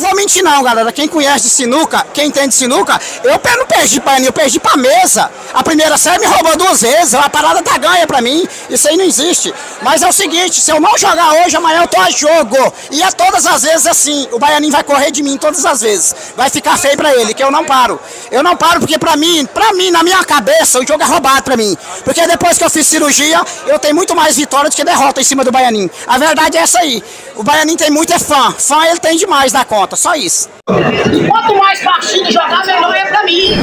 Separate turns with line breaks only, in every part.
vou mentir não, galera. Quem conhece de sinuca, quem entende de sinuca, eu não perdi pra eu perdi pra mesa. A primeira série me roubou duas vezes, a parada tá ganha pra mim. Isso aí não existe. Mas é o seguinte, se eu não jogar hoje, amanhã eu tô a jogo. E é todas as vezes assim, o Baianinho vai correr de mim todas as vezes. Vai ficar feio pra ele, que eu não paro. Eu não paro porque pra mim, pra mim, na minha cabeça, o jogo é roubado pra mim. Porque depois que eu fiz cirurgia, eu tenho muito mais vitória do que derrota em cima do Baianinho. A verdade é essa aí. O Baianinho tem muito é fã. Fã ele tem demais da conta, só isso.
E quanto mais partida jogar, melhor é pra mim.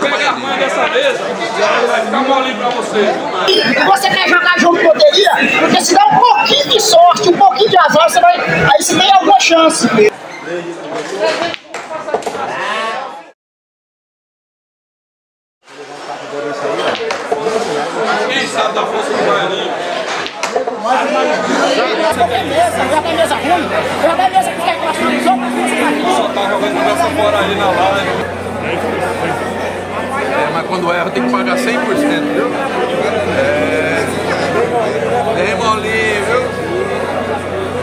vou pegar mãe dessa mesa, vai ficar você.
Você quer jogar junto com poderia? Porque se dá um pouquinho de sorte, um pouquinho de azar, você vai. Aí você tem alguma chance.
Fora ali na live.
É, mas quando erra tem que pagar 100%, viu? É. Bem molinho, viu?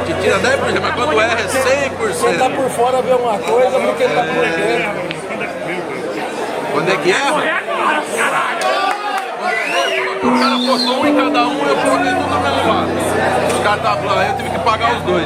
Te tira 10%, mas quando erra é 100%.
Quem tá por fora vê uma coisa, porque ele tá por dentro.
Quando é que erra? O cara postou um em cada um, eu coloquei tudo no mesmo lado. Os caras estavam lá, eu tive que pagar os dois.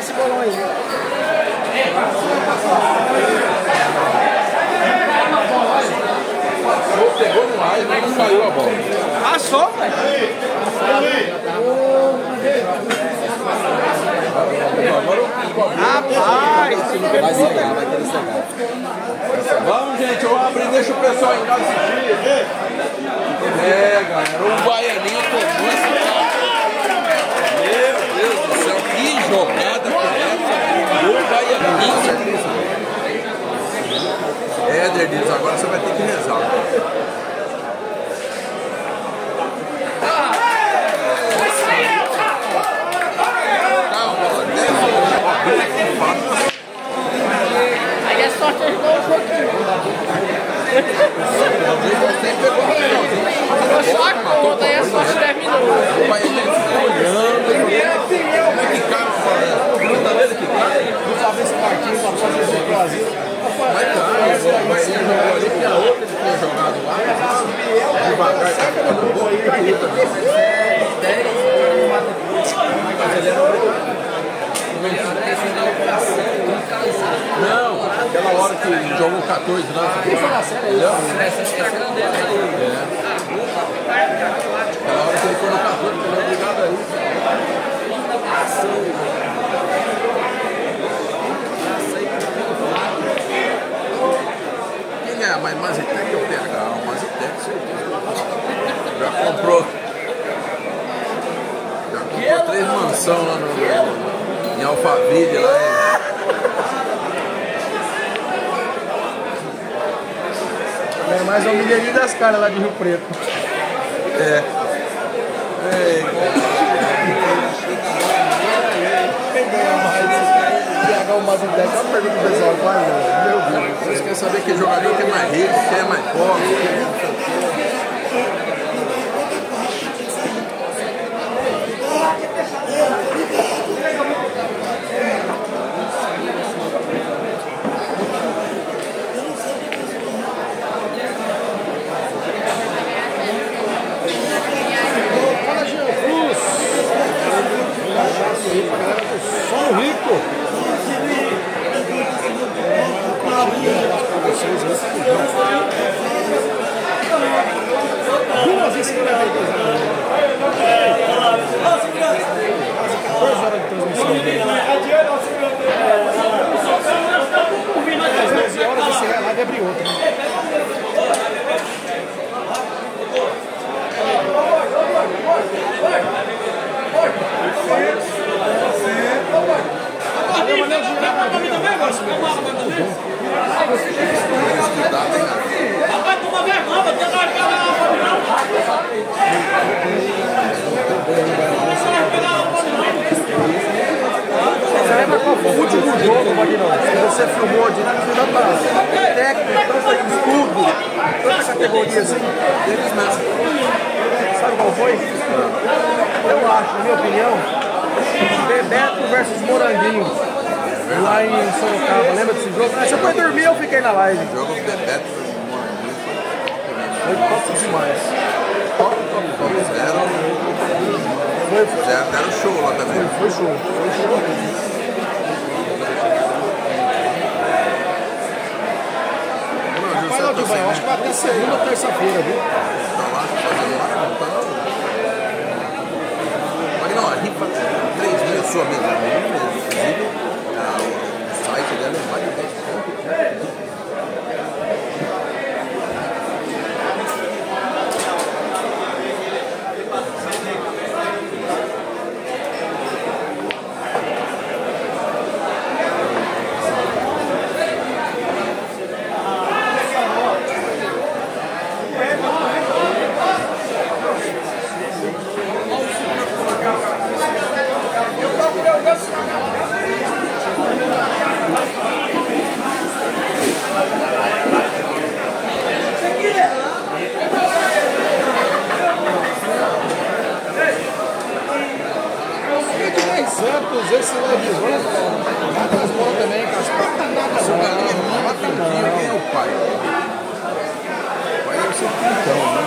Esse bolão aí.
pegou no ar e não saiu a bola.
Passou, velho. Rapaz.
Vamos, gente, eu abro e deixa o pessoal em casa assistir. É, galera, o Baianinho tomou esse cara. Meu Deus do céu, que jogada foi essa? O Baianinho. Éder diz, agora você vai ter que rezar. Calma, desce.
Aí é sorte ajudar o joguinho. Ficou só a conta, aí a sorte terminou.
O Baianinho ficou olhando. Como é que cara fala? Tá vendo que cara?
Não sabe esse partido pra fazer esse Brasil.
Mas tá, o Baianinho jogou ali, que a outra ele tinha jogado lá. Devagar, tá ficando bom. Não, aquela hora que jogou 14 lá. Entendeu? É. Aquela hora que ele foi no 14, ele é obrigado a isso. Quem é? Mas Mazitec ou PH? O Mazitec, certeza. Já comprou. Já comprou três mansão lá no, em Alphaville, lá em.
É mais um milheirinho das caras lá de Rio Preto.
É. Ei,
Quem ganha mais? Olha a pergunta do pessoal, vai, meu Deus.
Vocês querem saber que jogador que é mais rico, quem é mais pobre
Jean Cruz. Um abraço aí pra galera do Sono Rico. Um abraço pra vocês aí. Duas escrevidas. 14 horas de transmissão. Às 12 horas esse live abre outra. né? Você lembra qual foi o último jogo, Magnão? Que você filmou de tanta técnica, tanto estudo, tanta categoria assim? Eles mesmo. Sabe qual foi? Eu acho, na minha opinião, Bebeto versus Moranguinho. Lá em Sorocaba, lembra desse jogo? Ah, Você foi dormir, eu fiquei na live.
O jogo do Bebeto
Foi top demais. Top, top, top.
Zero, deram show lá também.
foi show. Foi show mesmo.
Não,
Acho que vai até segunda ou terça-feira, viu?
Tá lá fazendo lá, não tá não. Mas não, a rifa 3 mil é sua mesmo. Inclusive, a- o site dela é mais de 10 pontos.
Santos, esse televisor, Carlos Moura também, com as patadas
Essa galinha é muito pintinho. Quem é o pai? O pai deve ser o pintão, né?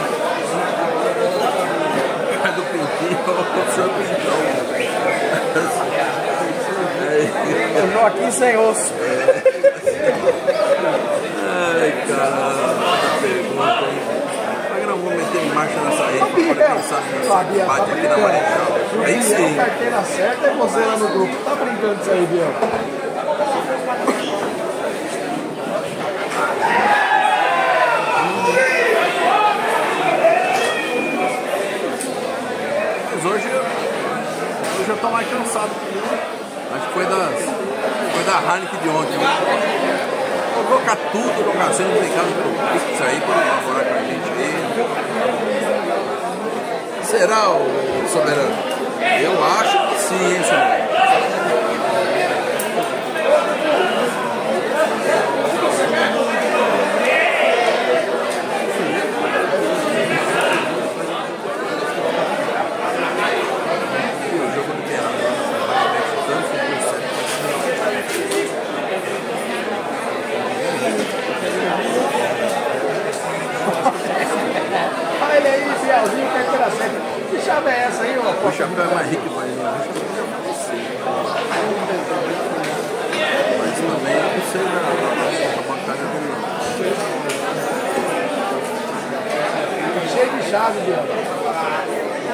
O pai do pintinho é o seu pintão.
O nó aqui sem osso.
Ai, que pergunta, hein? É não vou meter em marcha nessa rede para pensar
tá
bate aqui na Marechal? Aí
A carteira certa é você lá no grupo. Tá brincando disso aí, Biel?
Mas hoje, hoje eu tô mais cansado. Acho que foi, das, da Heineken de ontem. colocar tudo no caseiro, brincar no Pix aí para colaborar com a gente aí. Será, o soberano? Eu acho que sim, hein, soberano? O jogo do Guerra, tanto por cento.
Olha Bielzinho, carteira certa. Que chave é essa aí, ó?
O chapéu é mais rico, já faleci. Mas também eu não sei na, na bancada dele não.
Cheio de chave, Biel.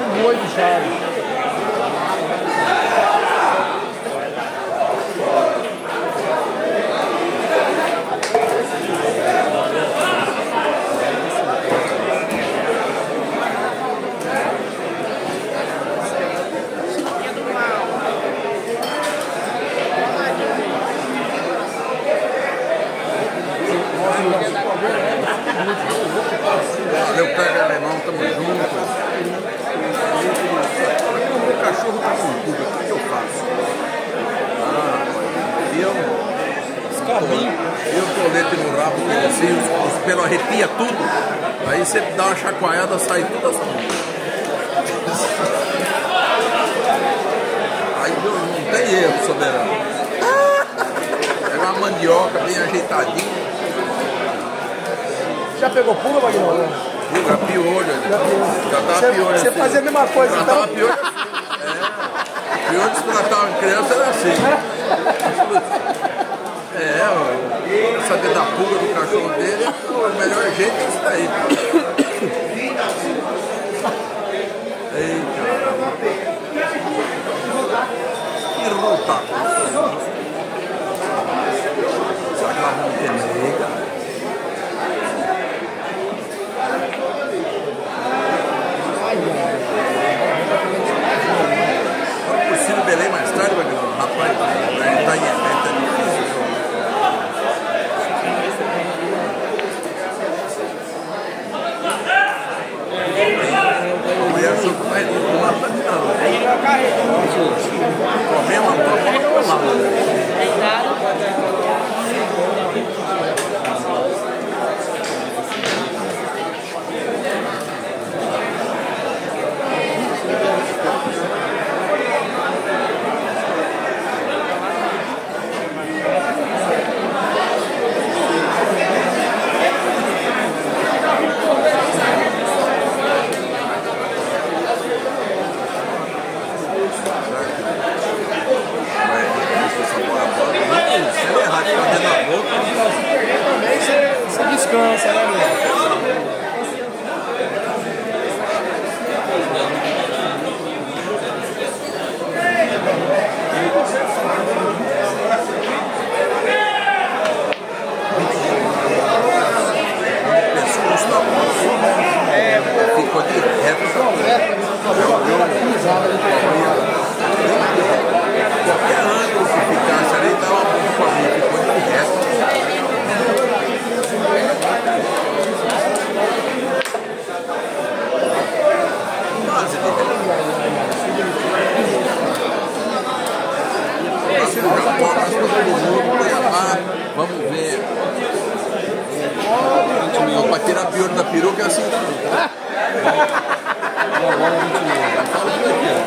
Um boi de chave.
Pega alemão, tamo junto. O meu cachorro tá com tudo, o que que eu faço? Ah, rapaz, e eu, eu colete no rabo assim, os, os pelos arrepia tudo. Aí você dá uma chacoalhada, sai tudo as pontas. Aí não, não tem erro, soberano. Pega uma mandioca bem ajeitadinha.
Já pegou pula, Magnão?
Pulga, piolho. Já tava
Você,
piolho.
você
assim.
fazia a mesma coisa,
Tratava
então?
piolho assim. É. Piolho se tratava criança era assim. É, ó, saber da pulga do cachorro dele, o melhor jeito é isso daí. Eita. Que rota. Será que nós vamos ter ver. Pra tirar piolho da peruca é assim também. Já falo por aqui, ó.